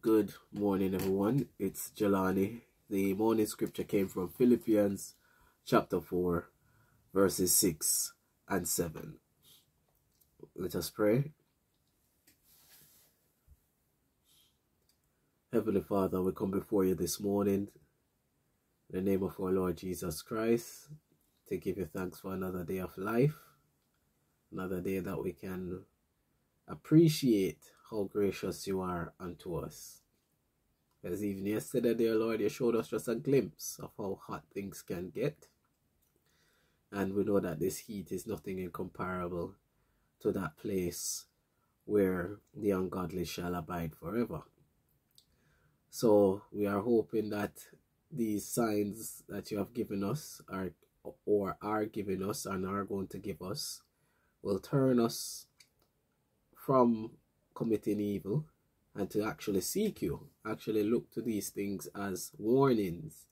Good morning, everyone. It's Jelani. The morning scripture came from Philippians chapter 4, verses 6 and 7. Let us pray. Heavenly Father, we come before you this morning in the name of our Lord Jesus Christ to give you thanks for another day of life, another day that we can appreciate how gracious you are unto us. As even yesterday, dear Lord, you showed us just a glimpse of how hot things can get. And we know that this heat is nothing incomparable to that place where the ungodly shall abide forever. So we are hoping that these signs that you have given us are or are giving us and are going to give us will turn us from committing evil and to actually seek you actually look to these things as warnings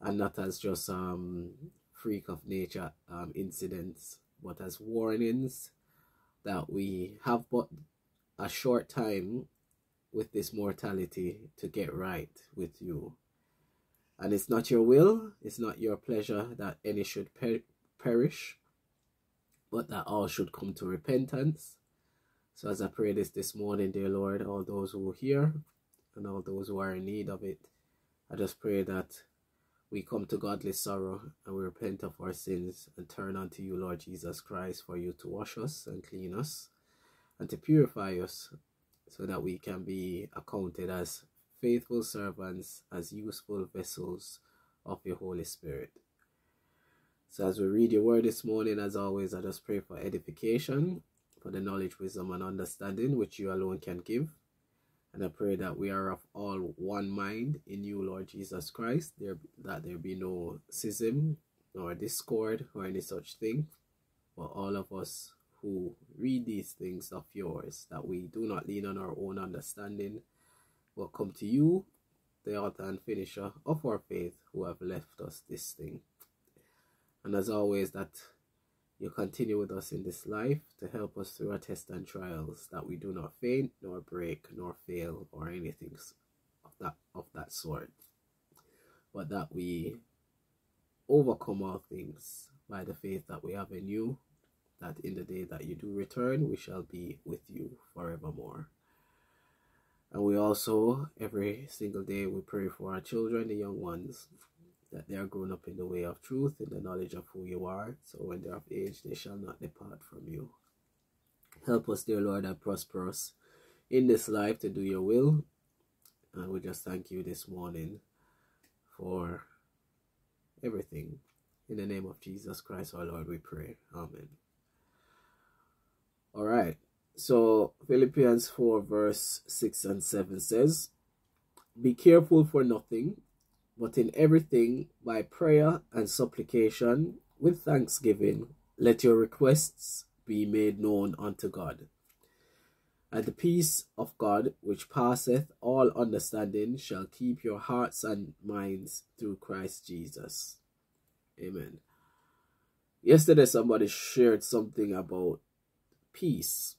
and not as just um freak of nature um, incidents but as warnings that we have but a short time with this mortality to get right with you. And it's not your will it's not your pleasure that any should per perish but that all should come to repentance so as I pray this this morning, dear Lord, all those who hear and all those who are in need of it, I just pray that we come to godly sorrow and we repent of our sins and turn unto you, Lord Jesus Christ, for you to wash us and clean us and to purify us so that we can be accounted as faithful servants, as useful vessels of your Holy Spirit. So as we read your word this morning, as always, I just pray for edification for the knowledge, wisdom, and understanding which you alone can give. And I pray that we are of all one mind in you, Lord Jesus Christ, there that there be no schism nor discord or any such thing, For all of us who read these things of yours, that we do not lean on our own understanding, but come to you, the author and finisher of our faith, who have left us this thing. And as always, that you continue with us in this life to help us through our tests and trials, that we do not faint, nor break, nor fail, or anything of that of that sort. But that we overcome all things by the faith that we have in you, that in the day that you do return, we shall be with you forevermore. And we also, every single day, we pray for our children, the young ones, that they are grown up in the way of truth, in the knowledge of who you are. So when they're of age, they shall not depart from you. Help us, dear Lord, and prosper us in this life to do your will. And we just thank you this morning for everything. In the name of Jesus Christ, our Lord, we pray. Amen. All right. So Philippians 4, verse 6 and 7 says, Be careful for nothing but in everything by prayer and supplication with thanksgiving let your requests be made known unto God. And the peace of God, which passeth all understanding, shall keep your hearts and minds through Christ Jesus. Amen. Yesterday, somebody shared something about peace,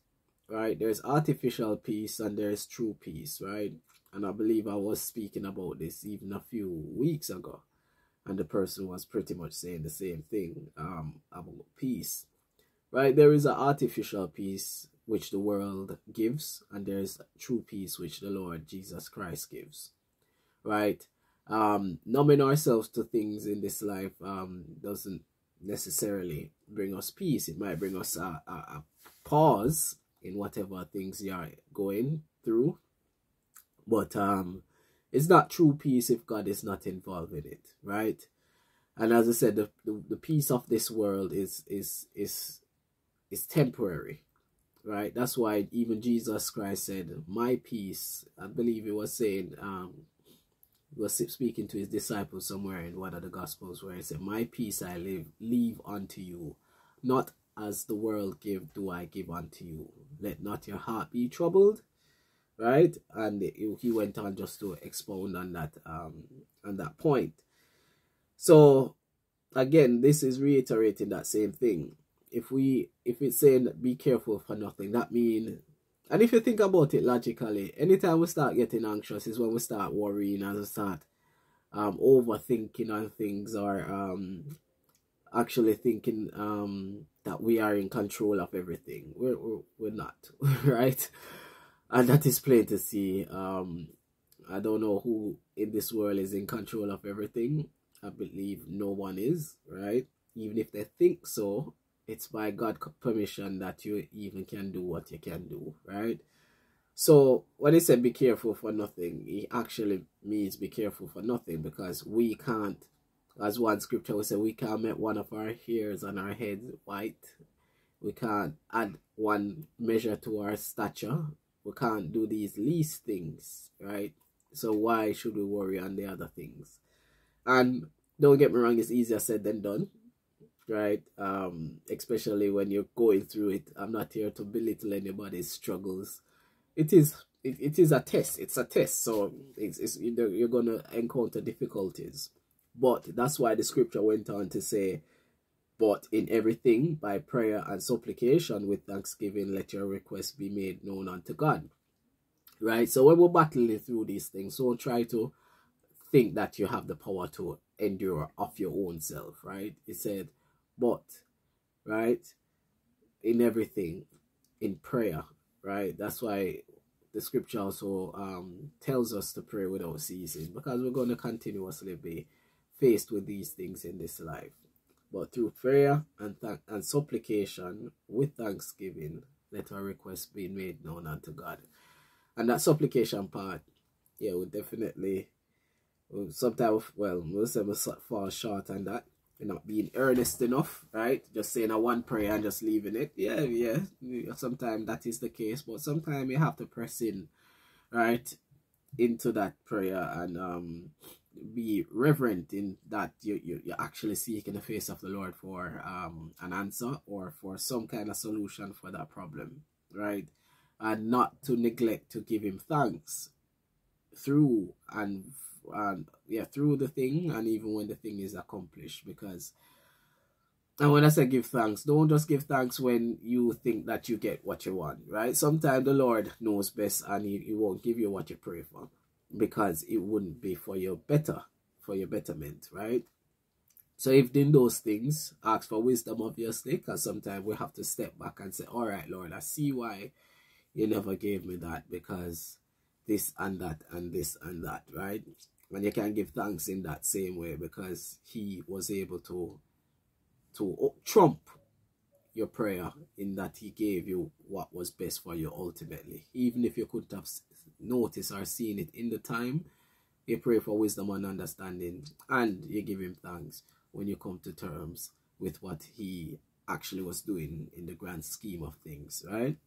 right? There's artificial peace and there's true peace, right? and I believe I was speaking about this even a few weeks ago and the person was pretty much saying the same thing um, about peace right there is an artificial peace which the world gives and there's true peace which the Lord Jesus Christ gives right um numbing ourselves to things in this life um doesn't necessarily bring us peace it might bring us a, a, a pause in whatever things you are going through but um, it's not true peace if God is not involved in it, right? And as I said, the, the, the peace of this world is is is is temporary, right? That's why even Jesus Christ said, "My peace." I believe he was saying, um, he was speaking to his disciples somewhere in one of the Gospels, where he said, "My peace I leave leave unto you, not as the world give do I give unto you. Let not your heart be troubled, right? And he went on just to expound on that um on that point. So again this is reiterating that same thing. If we if it's saying be careful for nothing that mean and if you think about it logically, anytime we start getting anxious is when we start worrying and start um, overthinking on things or um, actually thinking um, that we are in control of everything. We're, we're, we're not, right? And that is plain to see. Um, I don't know who in this world is in control of everything. I believe no one is, right? Even if they think so, it's by God permission that you even can do what you can do, right? So when he said be careful for nothing, he actually means be careful for nothing because we can't, as one scripture will say, we can't make one of our hairs on our heads white. We can't add one measure to our stature. We can't do these least things, right? So why should we worry on the other things? And don't get me wrong, it's easier said than done right? Um, especially when you're going through it. I'm not here to belittle anybody's struggles. It is it, it is a test. It's a test. So it's, it's you're gonna encounter difficulties. But that's why the scripture went on to say, but in everything by prayer and supplication with thanksgiving, let your requests be made known unto God. Right? So when we're battling through these things, don't try to think that you have the power to endure of your own self, right? It said, but right in everything in prayer right that's why the scripture also um, tells us to pray without ceasing because we're going to continuously be faced with these things in this life but through prayer and and supplication with thanksgiving let our requests be made known unto god and that supplication part yeah we definitely sometimes well most of us fall short on that not being earnest enough, right? Just saying a one prayer and just leaving it. Yeah, yeah. Sometimes that is the case, but sometimes you have to press in, right, into that prayer and um be reverent in that you, you you're actually seeking the face of the Lord for um an answer or for some kind of solution for that problem, right? And not to neglect to give him thanks through and and yeah through the thing and even when the thing is accomplished because and when I say give thanks, don't just give thanks when you think that you get what you want, right? Sometimes the Lord knows best and he, he won't give you what you pray for because it wouldn't be for your better, for your betterment, right? So if in those things, ask for wisdom obviously, because sometimes we have to step back and say, all right, Lord, I see why you never gave me that because this and that and this and that, right? And you can give thanks in that same way because he was able to to trump your prayer in that he gave you what was best for you ultimately. Even if you couldn't have noticed or seen it in the time, you pray for wisdom and understanding and you give him thanks when you come to terms with what he actually was doing in the grand scheme of things, right?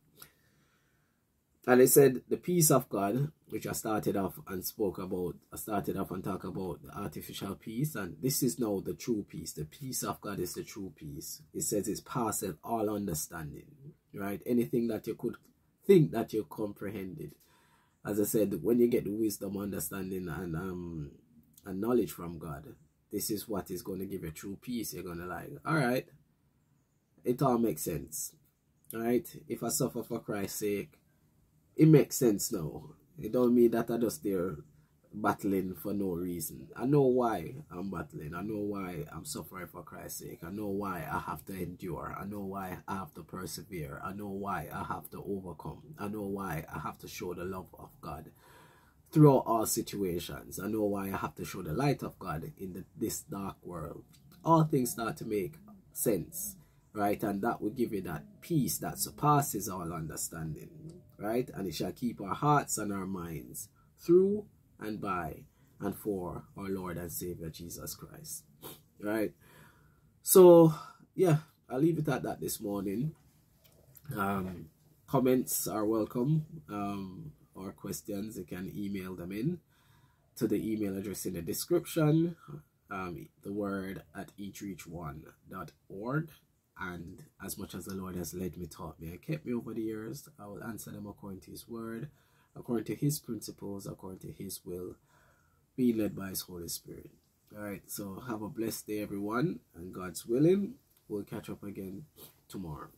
And it said the peace of God, which I started off and spoke about, I started off and talk about the artificial peace, and this is now the true peace. The peace of God is the true peace. It says it's past all understanding, right? Anything that you could think that you comprehended. As I said, when you get the wisdom, understanding, and um and knowledge from God, this is what is going to give you true peace. You're gonna like, all right, it all makes sense, right? If I suffer for Christ's sake it makes sense now. It don't mean that I just there battling for no reason. I know why I'm battling. I know why I'm suffering for Christ's sake. I know why I have to endure. I know why I have to persevere. I know why I have to overcome. I know why I have to show the love of God throughout all situations. I know why I have to show the light of God in the, this dark world. All things start to make sense, right? And that will give you that peace that surpasses all understanding right? And it shall keep our hearts and our minds through and by and for our Lord and Savior Jesus Christ, right? So, yeah, I'll leave it at that this morning. Um, comments are welcome um, or questions, you can email them in to the email address in the description. Um, the word at eachreach1.org and as much as the Lord has led me, taught me, and kept me over the years, I will answer them according to His word, according to His principles, according to His will, be led by His Holy Spirit. Alright, so have a blessed day, everyone, and God's willing, we'll catch up again tomorrow.